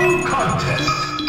Contest.